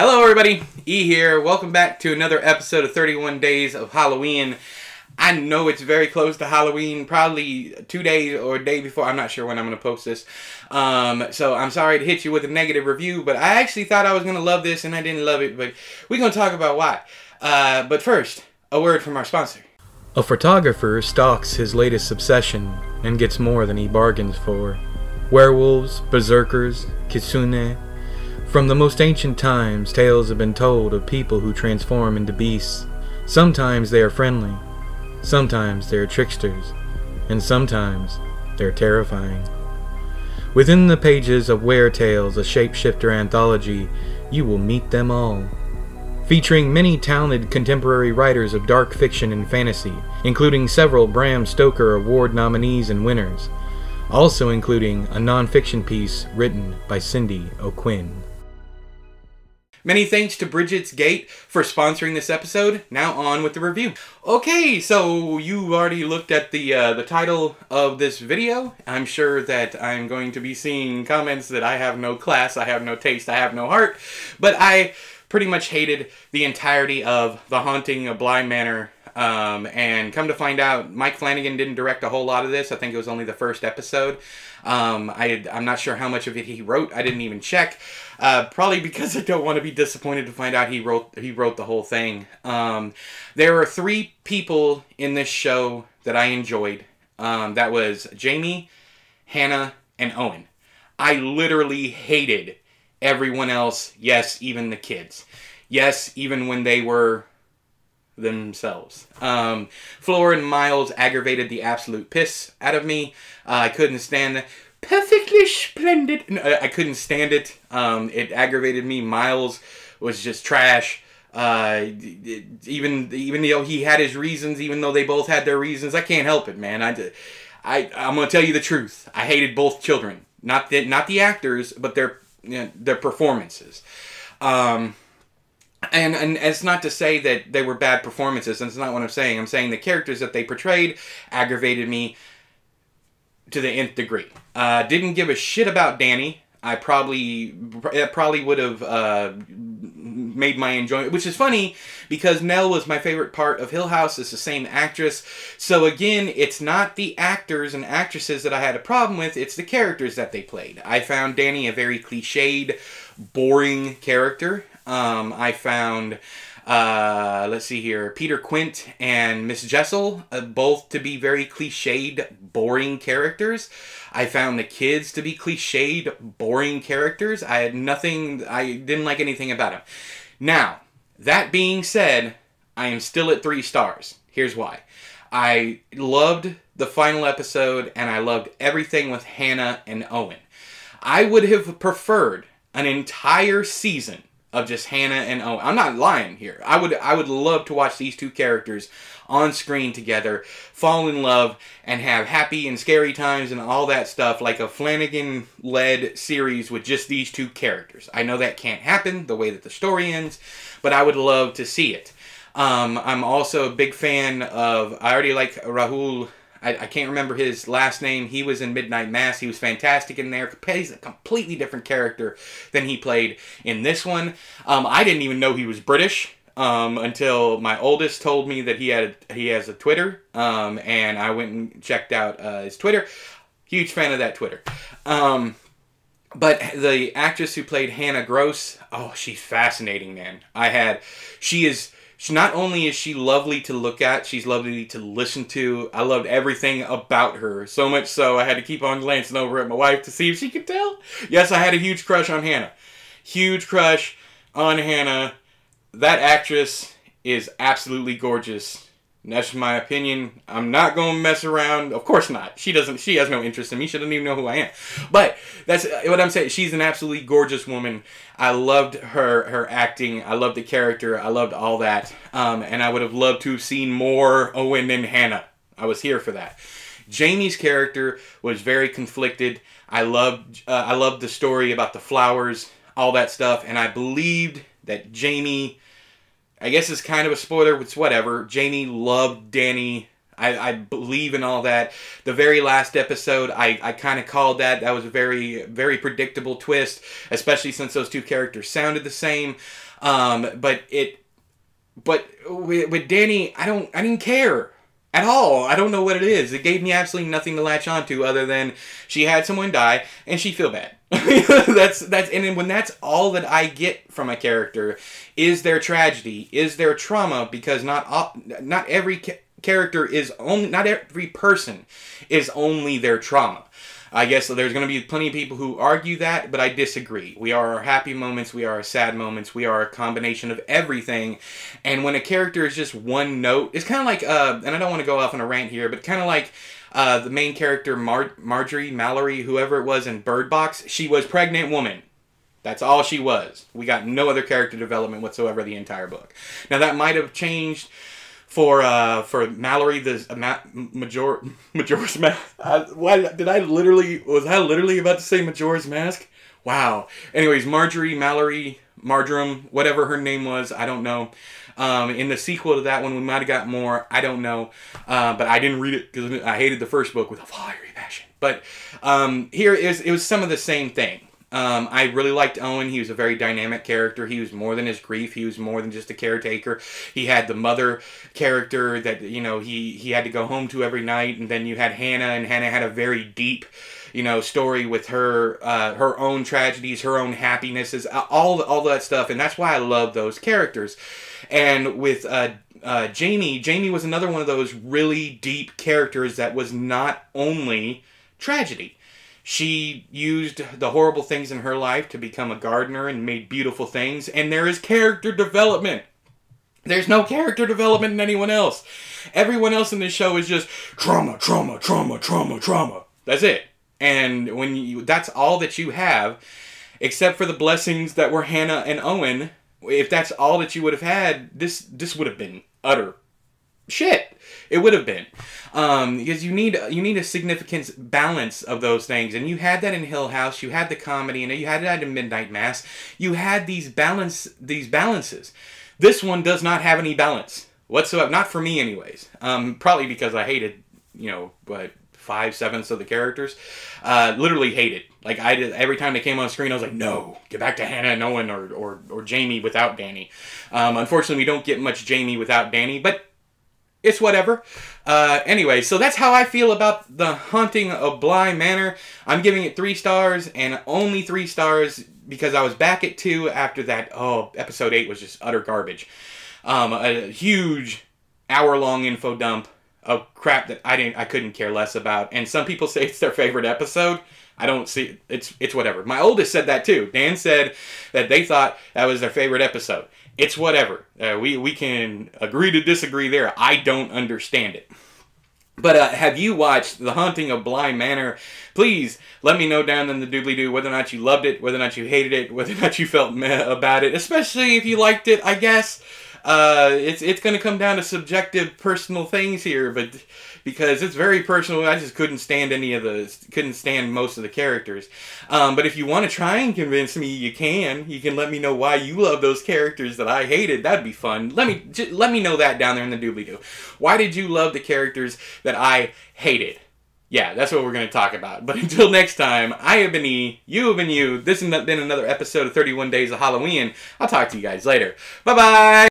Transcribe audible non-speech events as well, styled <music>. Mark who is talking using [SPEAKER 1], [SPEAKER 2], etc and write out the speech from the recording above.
[SPEAKER 1] Hello, everybody. E here. Welcome back to another episode of 31 Days of Halloween. I know it's very close to Halloween, probably two days or a day before. I'm not sure when I'm going to post this. Um, so I'm sorry to hit you with a negative review, but I actually thought I was going to love this and I didn't love it, but we're going to talk about why. Uh, but first, a word from our sponsor.
[SPEAKER 2] A photographer stalks his latest obsession and gets more than he bargains for. Werewolves, berserkers, kitsune. From the most ancient times, tales have been told of people who transform into beasts. Sometimes they are friendly, sometimes they are tricksters, and sometimes they're terrifying. Within the pages of Were Tales, a shapeshifter anthology, you will meet them all. Featuring many talented contemporary writers of dark fiction and fantasy, including several Bram Stoker Award nominees and winners, also including a nonfiction piece written by Cindy O'Quinn.
[SPEAKER 1] Many thanks to Brigid's Gate for sponsoring this episode. Now on with the review. Okay, so you already looked at the uh, the title of this video. I'm sure that I'm going to be seeing comments that I have no class, I have no taste, I have no heart. But I pretty much hated the entirety of The Haunting of Bly Manor um, and come to find out, Mike Flanagan didn't direct a whole lot of this. I think it was only the first episode. Um, I, I'm not sure how much of it he wrote. I didn't even check. Uh, probably because I don't want to be disappointed to find out he wrote he wrote the whole thing. Um, there are three people in this show that I enjoyed. Um, that was Jamie, Hannah, and Owen. I literally hated everyone else. Yes, even the kids. Yes, even when they were themselves. Um, and Miles aggravated the absolute piss out of me. Uh, I couldn't stand the perfectly splendid. No, I couldn't stand it. Um, it aggravated me. Miles was just trash. Uh, even even though he had his reasons, even though they both had their reasons, I can't help it, man. I, I I'm gonna tell you the truth. I hated both children, not the not the actors, but their you know, their performances. Um, and and it's not to say that they were bad performances. That's not what I'm saying. I'm saying the characters that they portrayed aggravated me to the nth degree. Uh, didn't give a shit about Dani. I probably that probably would have uh, made my enjoyment, which is funny because Nell was my favorite part of Hill House. It's the same actress, so again, it's not the actors and actresses that I had a problem with. It's the characters that they played. I found Dani a very cliched, boring character. Um, I found, uh, let's see here, Peter Quint and Miss Jessel, uh, both to be very cliched, boring characters. I found the kids to be cliched, boring characters. I had nothing, I didn't like anything about them. Now, that being said, I am still at three stars. Here's why. I loved the final episode and I loved everything with Hannah and Owen. I would have preferred an entire season of just Hannah and Owen. I'm not lying here. I would I would love to watch these two characters on screen together, fall in love, and have happy and scary times and all that stuff like a Flanagan led series with just these two characters. I know that can't happen the way that the story ends, but I would love to see it. Um, I'm also a big fan of. I already like Rahul I, I, can't remember his last name. He was in Midnight Mass. He was fantastic in there. Plays a completely different character than he played in this one. Um, I didn't even know he was British um, until my oldest told me that he had he has a Twitter, um, and I went and checked out uh, his Twitter. Huge fan of that Twitter. Um, but the actress who played Hannah Grose, oh, she's fascinating, man. I had, she is she not only is she lovely to look at, she's lovely to listen to. I loved everything about her. So much so I had to keep on glancing over at my wife to see if she could tell. Yes, I had a huge crush on Hannah. Huge crush on Hannah. That actress is absolutely gorgeous. That's my opinion. I'm not going to mess around. Of course not. She doesn't. She has no interest in me. She doesn't even know who I am. But that's what I'm saying. She's an absolutely gorgeous woman. I loved her her acting. I loved the character. I loved all that. Um, and I would have loved to have seen more Owen and Hannah. I was here for that. Jamie's character was very conflicted. I loved uh, I loved the story about the flowers, all that stuff, and I believed that Jamie I guess it's kind of a spoiler, it's whatever. Jamie loved Dani I, I believe in all that. The very last episode, I, I kind of called that. That was a very, very predictable twist, especially since those two characters sounded the same. Um, but it, but with, with Dani, I don't, I didn't care at all. I don't know what it is. It gave me absolutely nothing to latch onto other than she had someone die and she feel bad. <laughs> that's that's and when that's all that I get from a character is their tragedy, is their trauma because not not every ca- character is only not every person is only their trauma. I guess there's going to be plenty of people who argue that, but I disagree. We are our happy moments, we are our sad moments, we are a combination of everything. And when a character is just one note, it's kind of like, uh, and I don't want to go off on a rant here, but kind of like uh, the main character, Mar- Marjorie, Mallory, whoever it was in Bird Box, she was pregnant woman. That's all she was. We got no other character development whatsoever the entire book. Now that might have changed for uh for Mallory the uh, Ma- Major <laughs> Majora's Mask. Uh, why did I literally was I literally about to say Majora's Mask? Wow. Anyways, Marjorie Mallory Marjoram whatever her name was I don't know. Um, in the sequel to that one, we might have got more. I don't know, uh, but I didn't read it because I hated the first book with a fiery passion. But um, here is it was some of the same thing. Um, I really liked Owen. He was a very dynamic character. He was more than his grief. He was more than just a caretaker. He had the mother character that you know he he had to go home to every night, and then you had Hannah, and Hannah had a very deep you know story with her uh, her own tragedies, her own happinesses, all all that stuff, and that's why I love those characters. And with uh, uh, Jamie, Jamie was another one of those really deep characters that was not only tragedy. She used the horrible things in her life to become a gardener and made beautiful things, and there is character development. There's no character development in anyone else. Everyone else in this show is just trauma, trauma, trauma, trauma, trauma. That's it. And when you that's all that you have, except for the blessings that were Hannah and Owen, if that's all that you would have had, this this would have been utter shit. It would have been um, because you need you need a significant balance of those things, and you had that in Hill House. You had the comedy, and you had that in Midnight Mass. You had these balance these balances. This one does not have any balance whatsoever. Not for me, anyways. Um, probably because I hated you know what five sevenths of the characters. Uh, literally hated. Like I did every time they came on screen, I was like, no, get back to Hannah and Owen or or, or Jamie without Dani. Um, unfortunately, we don't get much Jamie without Dani, but it's whatever. Uh, anyway, so that's how I feel about the haunting of Bly Manor. I'm giving it three stars and only three stars because I was back at two after that. Oh, episode eight was just utter garbage. Um, a huge hour-long info dump of crap that I didn't, I couldn't care less about. And some people <laughs> say it's their favorite episode. I don't see it's it's whatever. My oldest said that too. Dan said that they thought that was their favorite episode. It's whatever. Uh, we we can agree to disagree there. I don't understand it. But uh, have you watched The Haunting of Bly Manor? Please let me know down in the doobly doo whether or not you loved it, whether or not you hated it, whether or not you felt <laughs> meh about it, especially if you liked it, I guess. Uh, it's it's going to come down to subjective, personal things here, but because it's very personal, I just couldn't stand any of the couldn't stand most of the characters. Um, but if you want to try and convince me, you can. You can let me know why you love those characters that I hated. That'd be fun. Let me just, let me know that down there in the doobly doo. Why did you love the characters that I hated? yeah, that's what we're going to talk about. But <laughs> until next time, I have been E, you have been you. This has been another episode of 31 Days of Halloween. I'll talk to you guys later. Bye bye!